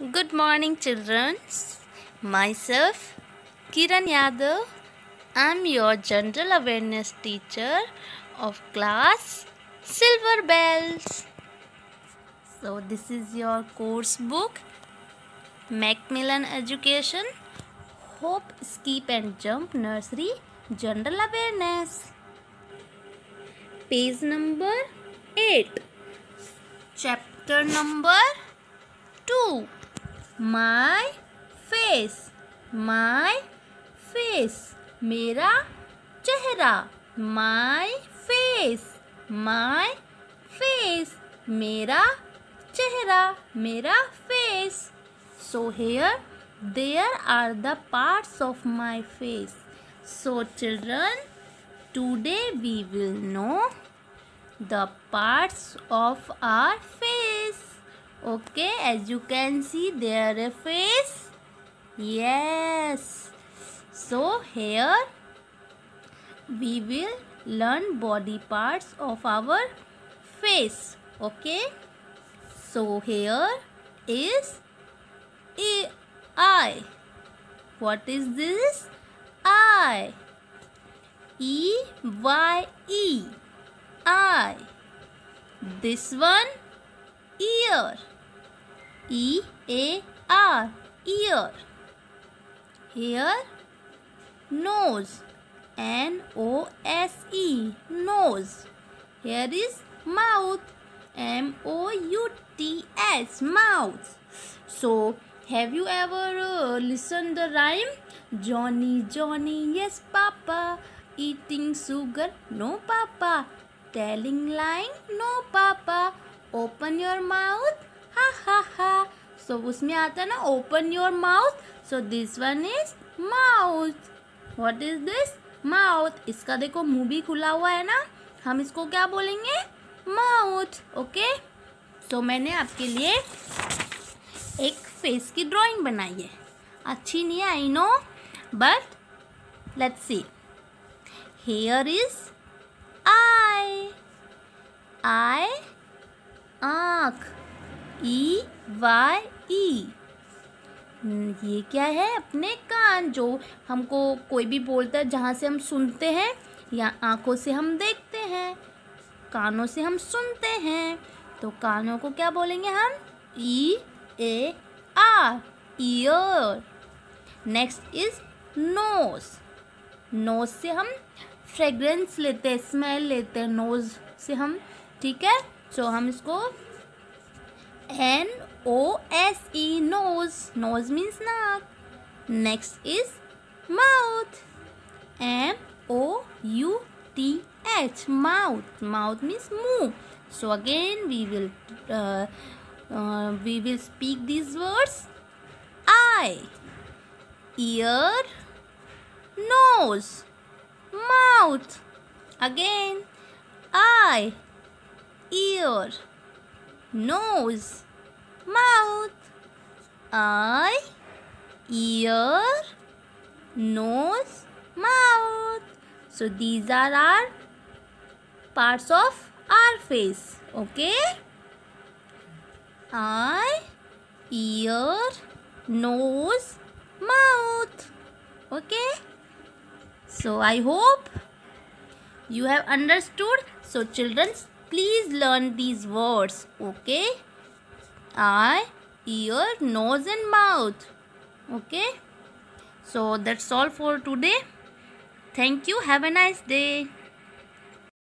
Good morning, children. Myself, Kiran Yadav. I'm your general awareness teacher of class Silver Bells. So, this is your course book Macmillan Education Hop, Skip and Jump Nursery General Awareness. Page number 8. Chapter number 2 my face my face मेरा चेहरा. My face my face मेरा चेहरा. मेरा face so here there are the parts of my face so children today we will know the parts of our face okay as you can see there a face. Yes. So here we will learn body parts of our face. Okay. So here is e eye what is this? Eye e y e eye this one ear. E a r ear. Here nose. N o s e nose. Here is mouth. M o u t s mouth. So have you ever uh, listened the rhyme? Johnny johnny yes papa. Eating sugar no papa. Telling lying no papa open your mouth हा हा हा so उसमें आता है ना open your mouth so this one is mouth. What is this? Mouth. इसका देखो, मुँह भी खुला हुआ है ना? हम इसको क्या बोलेंगे? माउथ ओके तो मैंने आपके लिए एक फेस की ड्राइंग बनाई है। अच्छी नहीं है I know but let's see here is eye eye आँख। E, Y, E. ये क्या है अपने कान जो हमको कोई भी बोलता है, जहाँ से हम सुनते हैं, या आँखों से हम देखते हैं, कानों से हम सुनते हैं। तो कानों को क्या बोलेंगे हम? E, A, R, ear. Next is nose. Nose से हम फ्रेग्रेंस लेते हैं, स्मेल लेते हैं, नोज़ से हम, ठीक है? सो हम इसको N O S E nose nose means नाक next is mouth M O U T h mouth mouth means move so again we will uh, uh, we will speak these words eye ear nose mouth again eye ear nose mouth eye ear nose mouth. So these are our parts of our face okay? Eye ear nose mouth okay? So i hope you have understood. So children please learn these words okay? Eye ear nose and mouth okay? So that's all for today. Thank you. Have a nice day